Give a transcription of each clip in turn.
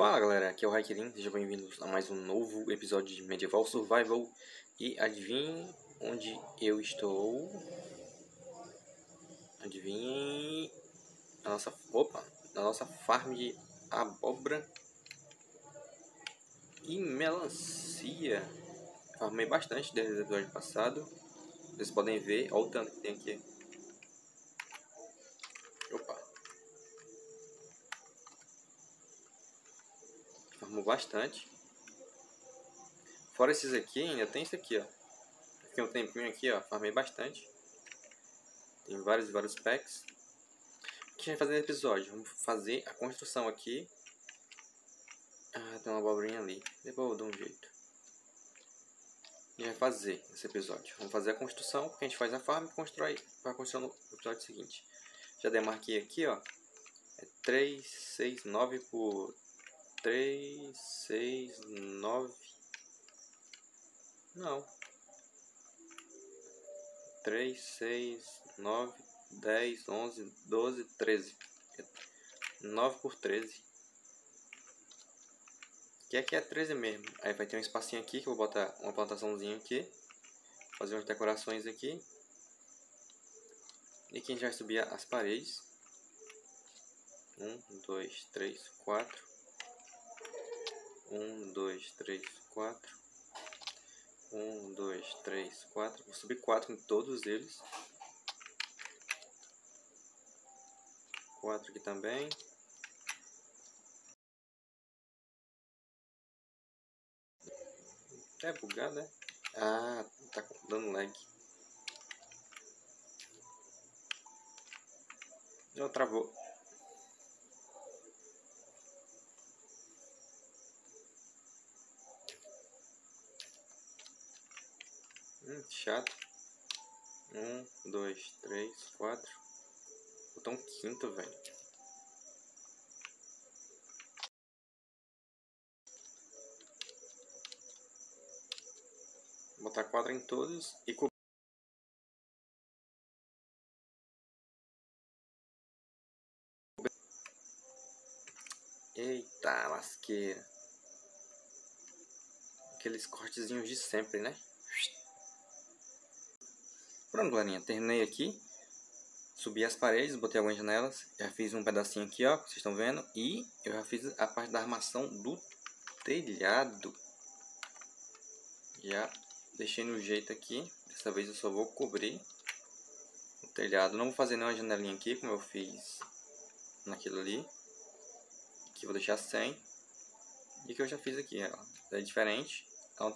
Fala galera, aqui é o Raikirin, sejam bem-vindos a mais um novo episódio de Medieval Survival. E adivinhem onde eu estou? Adivinhem a nossa, opa, na nossa farm de abóbora e melancia. Farmei bastante desde o episódio passado. Vocês podem ver, olha o tanto que tem aqui farmou bastante. Fora esses aqui, ainda tem esse aqui, ó. Fiquei um tempinho aqui, ó. Farmei bastante. Tem vários e vários packs. O que a gente vai fazer nesse episódio? Vamos fazer a construção aqui. Ah, tem uma abobrinha ali. Depois eu dou um jeito. E vai fazer nesse episódio. Vamos fazer a construção, porque a gente faz a farm e constrói para construir no episódio seguinte. Já demarquei aqui, ó. É 3, 6, 9 por três, seis, nove. Não. Três, seis, nove, dez, onze, doze, treze. Nove por treze. Que aqui é 13 mesmo. Aí vai ter um espacinho aqui que eu vou botar uma plantaçãozinha aqui. Fazer umas decorações aqui. E gente vai subir as paredes. Um, dois, três, quatro. Um, dois, três, quatro. Um, dois, três, quatro. Vou subir quatro em todos eles. Quatro aqui também. É bugado, né? Ah, tá dando lag. Não, travou. Hum, chato. Um, dois, três, quatro. Botar um quinto, velho. Botar quatro em todos e cobrir. Eita lasqueira. Aqueles cortezinhos de sempre, né? Pronto, galerinha, terminei aqui. Subi as paredes, botei algumas janelas. Já fiz um pedacinho aqui, ó, que vocês estão vendo. E eu já fiz a parte da armação do telhado. Já deixei no jeito aqui. Dessa vez eu só vou cobrir o telhado. Não vou fazer nenhuma janelinha aqui, como eu fiz naquilo ali. Aqui vou deixar sem. E que eu já fiz aqui, ó. É diferente. Então,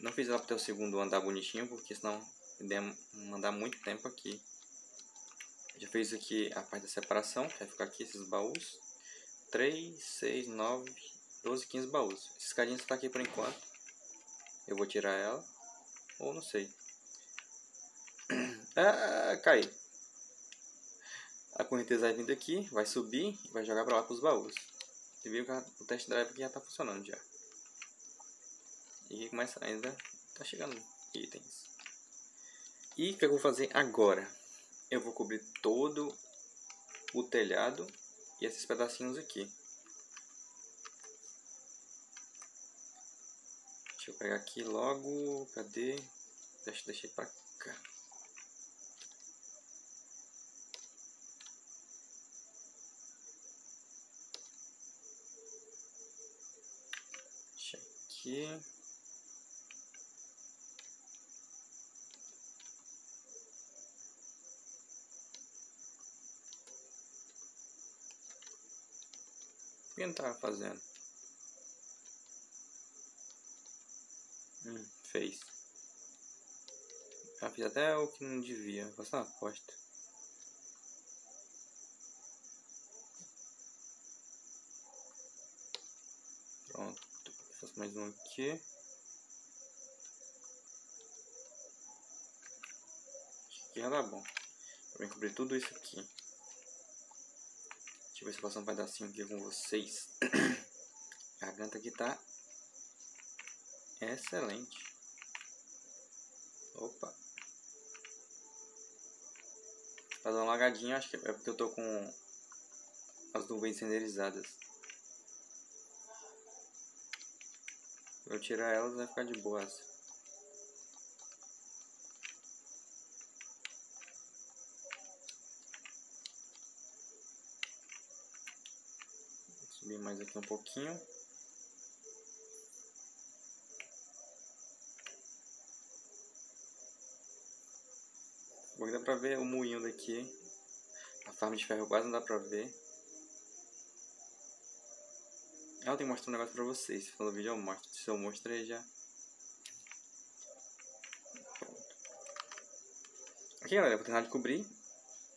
não fiz ela para o segundo andar bonitinho, porque senão Podemos mandar muito tempo aqui. Já fez aqui a parte da separação, que vai ficar aqui esses baús. 3, 6, 9, 12, 15 baús. Essa escadinha está aqui por enquanto. Eu vou tirar ela. Ou não sei. Ah, cai. A correnteza vai vir aqui, vai subir e vai jogar para lá para os baús. Você viu que o test drive aqui já está funcionando já. E começa ainda, tá chegando itens. E o que eu vou fazer agora? Eu vou cobrir todo o telhado e esses pedacinhos aqui. Deixa eu pegar aqui logo. Cadê? Deixa, deixei pra cá. Deixa aqui. Que não tava fazendo? Hum, fez. Já fiz até o que não devia. Fazer uma aposta. Pronto. Faço mais um aqui. Acho que já dá bom. Vou cobrir tudo isso aqui. Deixa eu ver se eu assim, um pedacinho aqui com vocês. A garganta aqui tá excelente. Opa. Tá dando uma lagadinha, acho que é porque eu tô com as nuvens renderizadas. Eu tirar elas vai ficar de boa mais aqui um pouquinho. Agora dá pra ver o moinho daqui. A farm de ferro quase não dá pra ver. Ah, eu tenho que mostrar um negócio pra vocês. Se for no vídeo eu mostro. Se eu mostrei já. Aqui galera, vou terminar de cobrir.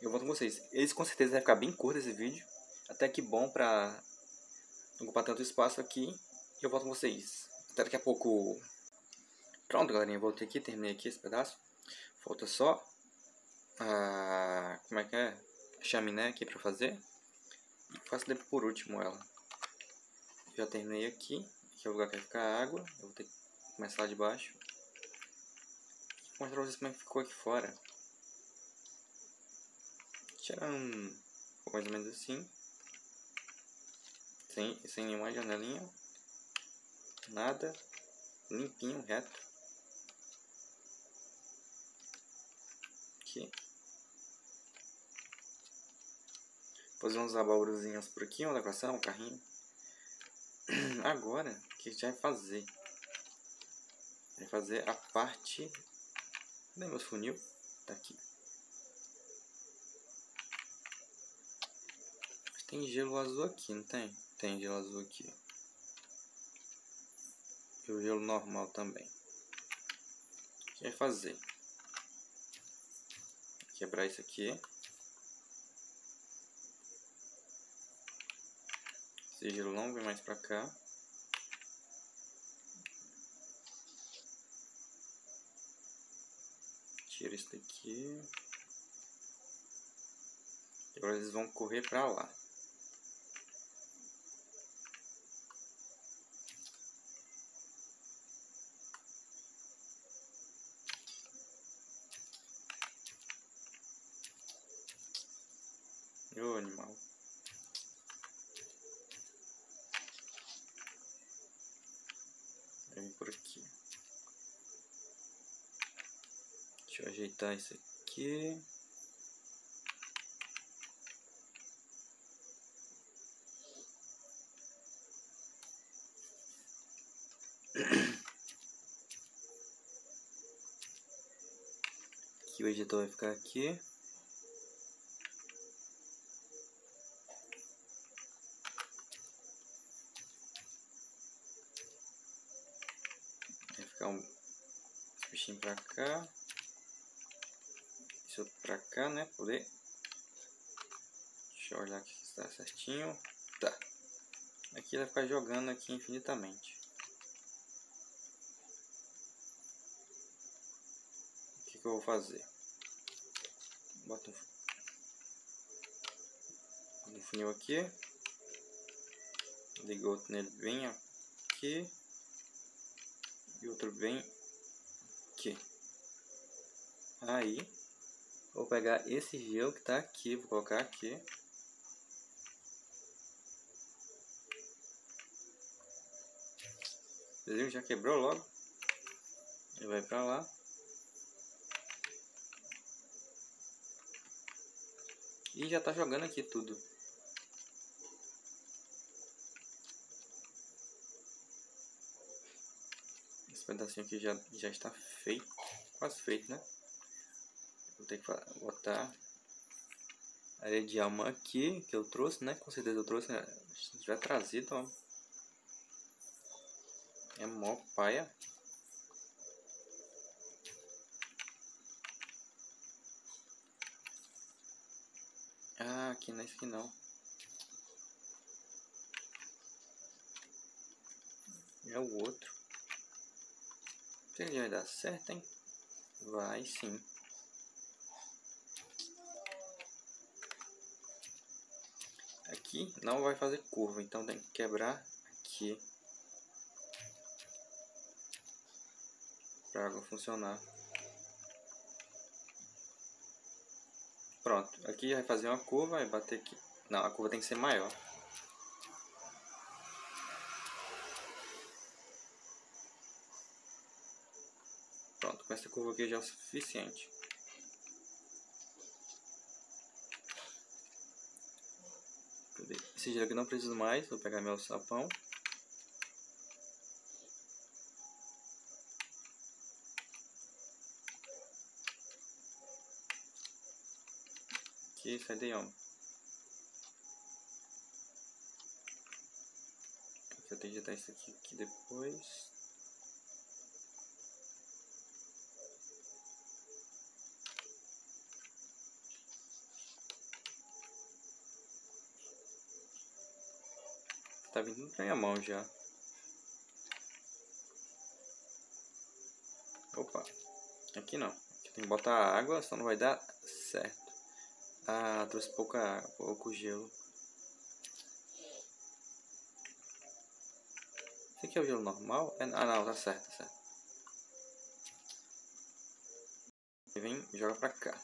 Eu volto com vocês. Esse com certeza vai ficar bem curto esse vídeo. Até que bom pra não ocupar tanto espaço aqui. E eu volto com vocês. Até daqui a pouco. Pronto galerinha, voltei aqui, terminei aqui esse pedaço. Falta só a... Como é que é? A chaminé aqui pra fazer. E faço depois por último ela. Já terminei aqui. Aqui é o lugar que vai ficar água. Eu vou ter que começar lá de baixo. Vou mostrar pra vocês como é que ficou aqui fora. Tirando mais ou menos assim. Sem, sem nenhuma janelinha. Nada. Limpinho, reto. Aqui. Fazer uns abaurozinhos por aqui, uma decoração, um carrinho. Agora, o que a gente vai fazer? Vai fazer a parte... Cadê meu funil? Tá aqui. Tem gelo azul aqui, não tem? Tem gelo azul aqui. E o gelo normal também. O que vai fazer? Quebrar isso aqui. Esse gelo não vem mais pra cá. Tira isso daqui. Agora eles vão correr pra lá. Ô animal. Vem por aqui. Deixa eu ajeitar isso aqui. Aqui o editor vai ficar aqui. ficar um bichinho pra cá. Esse outro pra cá, né? Poder. Deixa eu olhar aqui se está certinho. Tá. Aqui vai ficar jogando aqui infinitamente. O que, que eu vou fazer? Bota um, um funil aqui. Liga outro nele bem aqui e outro bem aqui. Aí, vou pegar esse gelo que está aqui, vou colocar aqui. Viu? Já quebrou logo. Ele vai para lá. E já está jogando aqui tudo. Esse pedacinho aqui já, já está feito, quase feito, né? Vou ter que botar areia de alma aqui, que eu trouxe, né? Com certeza eu trouxe, né? se tiver trazido, ó. É mó paia. Ah, aqui nesse aqui não. É o outro. Que vai dar certo, hein? Vai sim. aqui não vai fazer curva, então tem que quebrar aqui para a água funcionar. Pronto, aqui vai fazer uma curva, e bater aqui. Não, a curva tem que ser maior. Pronto, com essa curva aqui já é o suficiente. Esse gelo aqui não preciso mais, vou pegar meu sapão. Aqui, daí, homem. Eu tenho que editar isso aqui, aqui depois. Tá vindo pra minha mão já. Opa. Aqui não. Aqui tem que botar água, senão não vai dar certo. Ah, trouxe pouca pouco gelo. Esse aqui é o gelo normal? É, ah não, tá certo, tá certo. E vem, joga pra cá.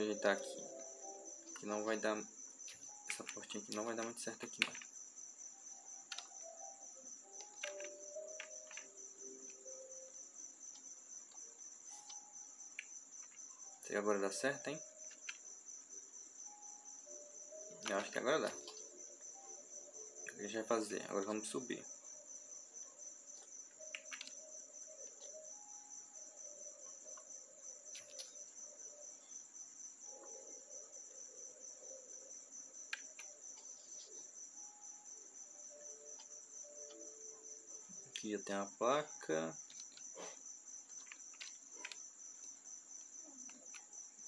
Deixa eu ajeitar aqui. Que não vai dar. Essa portinha aqui não vai dar muito certo aqui não. Se agora dá certo, hein? Eu acho que agora dá. O que a gente vai fazer? Agora vamos subir. Aqui tem a placa.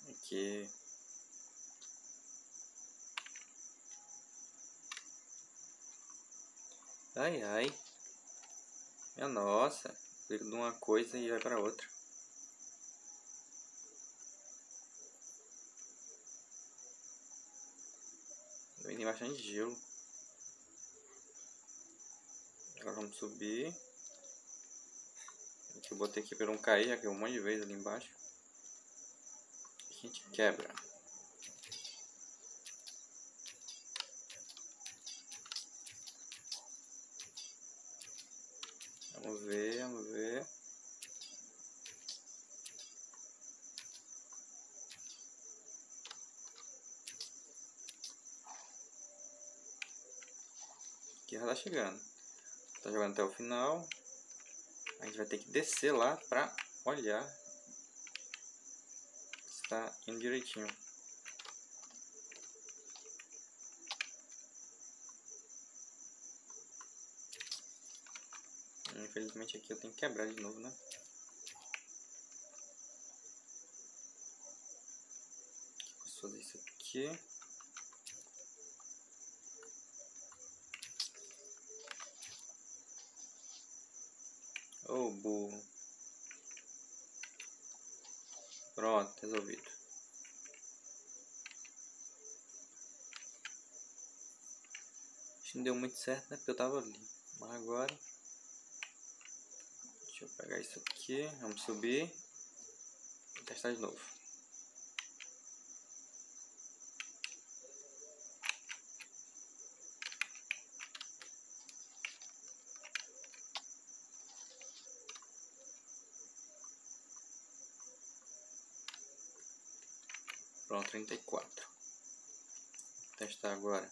Aqui. Ai ai. Minha nossa. Clico de uma coisa e vai para outra. Tem bastante gelo. Agora vamos subir. Aqui eu botei aqui para não cair, já caiu um monte de vezes ali embaixo. A gente quebra. Vamos ver, vamos ver. Já tá chegando. Tá jogando até o final. A gente vai ter que descer lá pra olhar se tá indo direitinho. Infelizmente aqui eu tenho que quebrar de novo, né? Posso fazer isso aqui. Ô oh, burro. Pronto, resolvido. Que não deu muito certo, né? Porque eu tava ali. Mas agora... Deixa eu pegar isso aqui. Vamos subir. E testar de novo. Pronto, 34. Vou testar agora.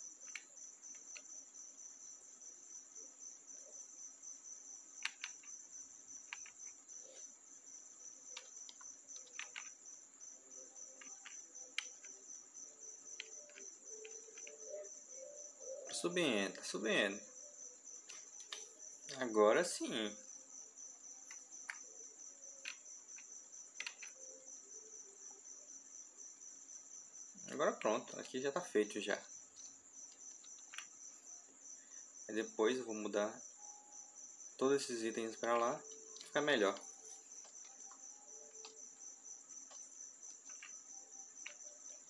Subindo, subindo. Agora sim. Agora pronto, aqui já está feito já. Aí depois eu vou mudar todos esses itens para lá, ficar melhor.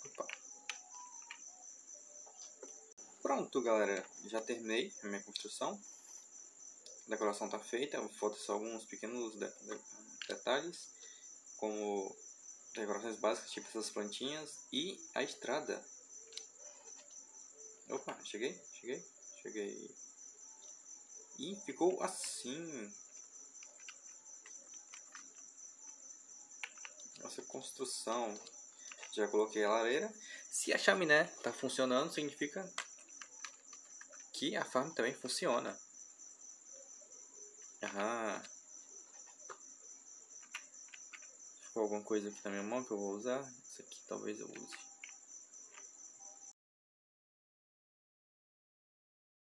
Opa. Pronto, galera, já terminei a minha construção. A decoração está feita, falta só alguns pequenos de de detalhes, como decorações básicas, tipo essas plantinhas, e a estrada. Opa, cheguei, cheguei, cheguei. E ficou assim. Nossa construção. Já coloquei a lareira. Se a chaminé tá funcionando, significa que a farm também funciona. Aham. Alguma coisa aqui na minha mão que eu vou usar. Isso aqui talvez eu use.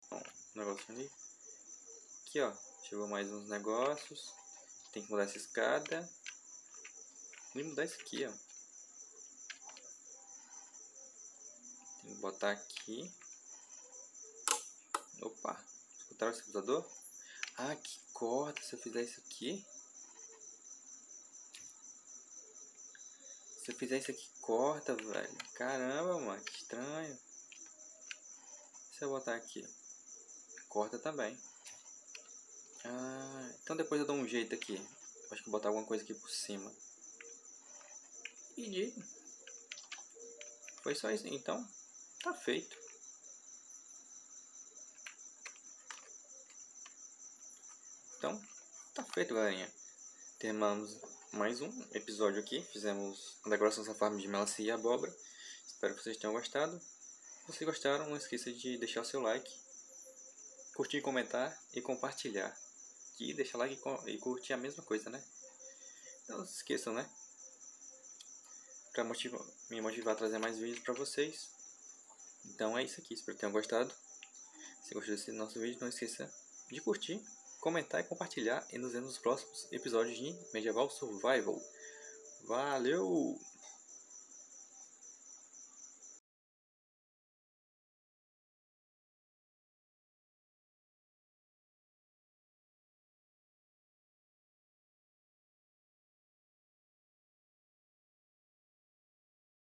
Bom, negócio ali. Aqui ó, chegou mais uns negócios. Tem que mudar essa escada. E mudar isso aqui ó. Tem que botar aqui. Opa, escutaram esse computador? Ah, que corta se eu fizer isso aqui. Se eu fizer isso aqui, corta, velho. Caramba, mano, que estranho. Se eu botar aqui, corta também. Ah, então depois eu dou um jeito aqui. Acho que botar alguma coisa aqui por cima. E Foi só isso. Então, tá feito. Então, tá feito, galerinha. Terminamos mais um episódio aqui. Fizemos a decoração dessa farm de melancia e abóbora. Espero que vocês tenham gostado. Se gostaram, não esqueça de deixar o seu like, curtir, comentar e compartilhar. E deixar like e curtir a mesma coisa, né? Não se esqueçam, né? Para motivar, me motivar a trazer mais vídeos para vocês. Então é isso aqui. Espero que tenham gostado. Se gostou desse nosso vídeo, não esqueça de curtir comentar e compartilhar. E nos vemos nos próximos episódios de Medieval Survival. Valeu!